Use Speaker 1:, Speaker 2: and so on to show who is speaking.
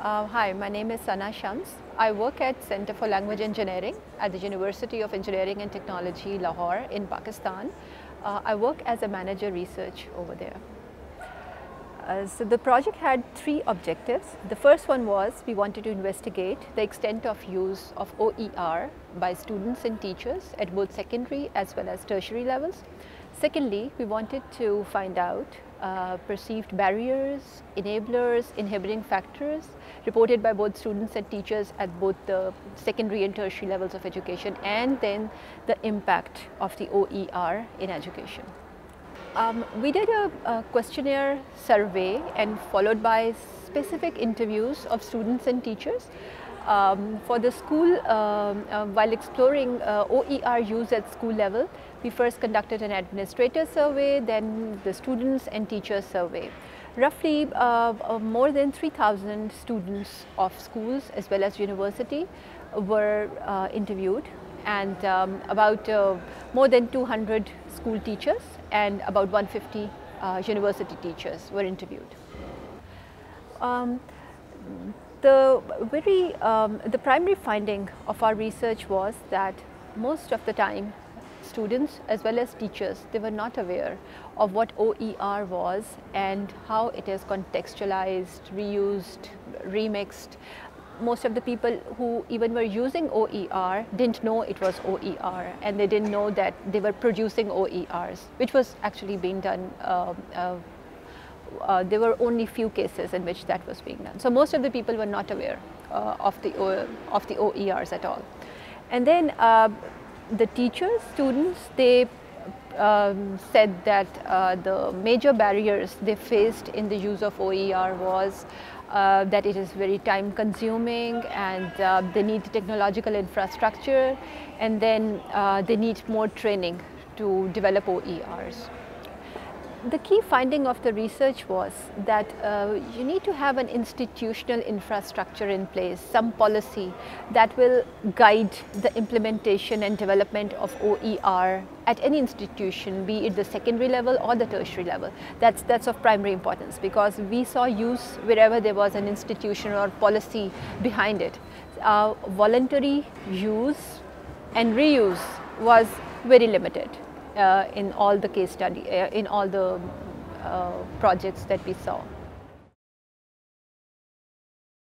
Speaker 1: Uh, hi, my name is Sana Shams. I work at Center for Language Engineering at the University of Engineering and Technology, Lahore in Pakistan. Uh, I work as a manager research over there. Uh, so the project had three objectives. The first one was we wanted to investigate the extent of use of OER by students and teachers at both secondary as well as tertiary levels. Secondly, we wanted to find out uh, perceived barriers, enablers, inhibiting factors reported by both students and teachers at both the secondary and tertiary levels of education and then the impact of the OER in education. Um, we did a, a, questionnaire survey and followed by specific interviews of students and teachers. Um, for the school, um, uh, while exploring uh, OER use at school level, we first conducted an administrator survey, then the students and teachers survey. Roughly uh, uh more than 3,000 students of schools as well as university were uh, interviewed and um, about uh, more than 200 school teachers and about 150 uh, university teachers were interviewed. The very um, the primary finding of our research was that most of the time students as well as teachers they were not aware of what OER was and how it is contextualized, reused, remixed most of the people who even were using OER didn't know it was OER and they didn't know that they were producing OERs, which was actually being done. Uh, uh, uh, there were only few cases in which that was being done. So most of the people were not aware uh, of the o of the OERs at all. And then uh, the teachers, students, they um, said that uh, the major barriers they faced in the use of OER was uh, that it is very time consuming and uh, they need technological infrastructure and then they need more training to develop OERs the key finding of the research was that uh, you need to have an institutional infrastructure in place, some policy that will guide the implementation and development of OER at any institution, be it the secondary level or the tertiary level. That's, that's of primary importance because we saw use wherever there was an institution or policy behind it. Uh, voluntary use and reuse was very limited in all the case study, uh, in all the uh, projects that we saw.